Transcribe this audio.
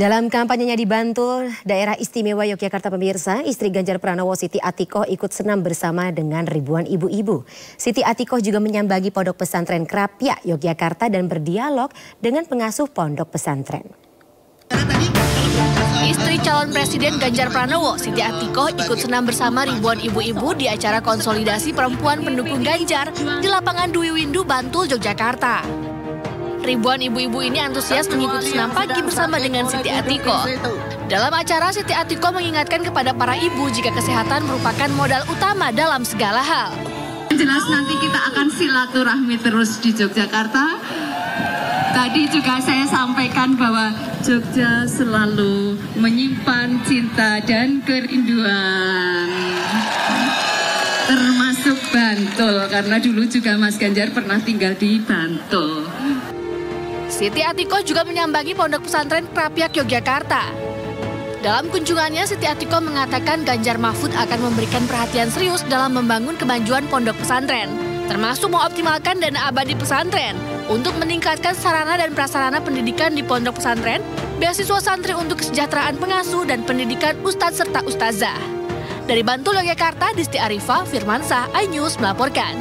Dalam kampanyenya di Bantul, daerah istimewa Yogyakarta pemirsa, istri Ganjar Pranowo Siti Atikoh ikut senam bersama dengan ribuan ibu-ibu. Siti Atikoh juga menyambangi pondok pesantren Krapyak Yogyakarta dan berdialog dengan pengasuh pondok pesantren. Istri calon Presiden Ganjar Pranowo, Siti Atikoh, ikut senam bersama ribuan ibu-ibu di acara konsolidasi perempuan pendukung Ganjar di lapangan Dwi Windu, Bantul, Yogyakarta. Ribuan ibu-ibu ini antusias mengikuti senam pagi bersama dengan Siti Atiko. Dalam acara, Siti Atiko mengingatkan kepada para ibu jika kesehatan merupakan modal utama dalam segala hal. Jelas nanti kita akan silaturahmi terus di Yogyakarta. Tadi juga saya sampaikan bahwa Jogja selalu menyimpan cinta dan kerinduan. Termasuk Bantul, karena dulu juga Mas Ganjar pernah tinggal di Bantul. Siti Atiko juga menyambangi pondok pesantren Krapyak Yogyakarta. Dalam kunjungannya, Siti Atiko mengatakan Ganjar Mahfud akan memberikan perhatian serius dalam membangun kemajuan pondok pesantren, termasuk mengoptimalkan dana abadi pesantren untuk meningkatkan sarana dan prasarana pendidikan di pondok pesantren, beasiswa santri untuk kesejahteraan pengasuh dan pendidikan ustadz serta ustazah. Dari Bantul, Yogyakarta, Disti Arifah, Firmansyah, iNews melaporkan.